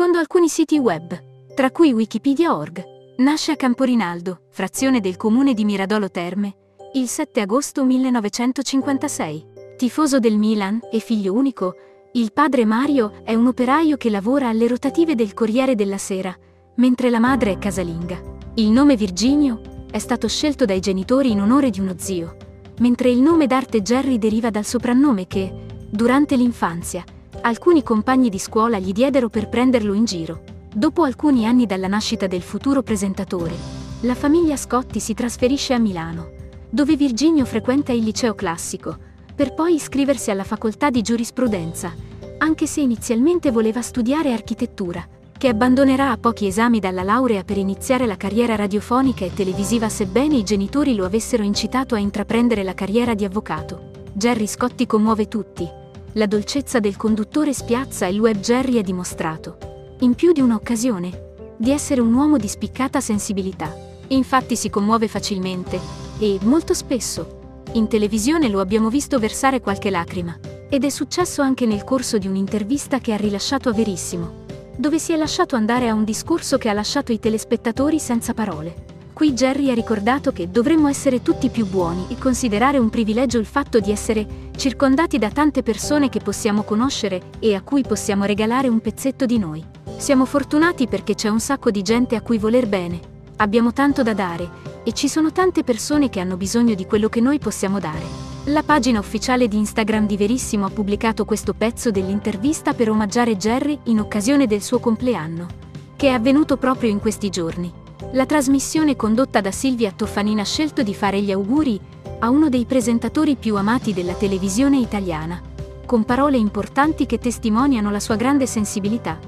Secondo alcuni siti web, tra cui Wikipedia.org, nasce a Camporinaldo, frazione del comune di Miradolo Terme, il 7 agosto 1956. Tifoso del Milan e figlio unico, il padre Mario è un operaio che lavora alle rotative del Corriere della Sera, mentre la madre è casalinga. Il nome Virginio è stato scelto dai genitori in onore di uno zio, mentre il nome d'arte Jerry deriva dal soprannome che, durante l'infanzia, alcuni compagni di scuola gli diedero per prenderlo in giro. Dopo alcuni anni dalla nascita del futuro presentatore, la famiglia Scotti si trasferisce a Milano, dove Virginio frequenta il liceo classico, per poi iscriversi alla facoltà di giurisprudenza, anche se inizialmente voleva studiare architettura, che abbandonerà a pochi esami dalla laurea per iniziare la carriera radiofonica e televisiva sebbene i genitori lo avessero incitato a intraprendere la carriera di avvocato. Jerry Scotti commuove tutti. La dolcezza del conduttore spiazza e web Jerry è dimostrato, in più di un'occasione, di essere un uomo di spiccata sensibilità. Infatti si commuove facilmente e, molto spesso, in televisione lo abbiamo visto versare qualche lacrima. Ed è successo anche nel corso di un'intervista che ha rilasciato a Verissimo, dove si è lasciato andare a un discorso che ha lasciato i telespettatori senza parole. Qui Jerry ha ricordato che dovremmo essere tutti più buoni e considerare un privilegio il fatto di essere circondati da tante persone che possiamo conoscere e a cui possiamo regalare un pezzetto di noi. Siamo fortunati perché c'è un sacco di gente a cui voler bene. Abbiamo tanto da dare e ci sono tante persone che hanno bisogno di quello che noi possiamo dare. La pagina ufficiale di Instagram di Verissimo ha pubblicato questo pezzo dell'intervista per omaggiare Jerry in occasione del suo compleanno, che è avvenuto proprio in questi giorni. La trasmissione condotta da Silvia Toffanina ha scelto di fare gli auguri a uno dei presentatori più amati della televisione italiana, con parole importanti che testimoniano la sua grande sensibilità.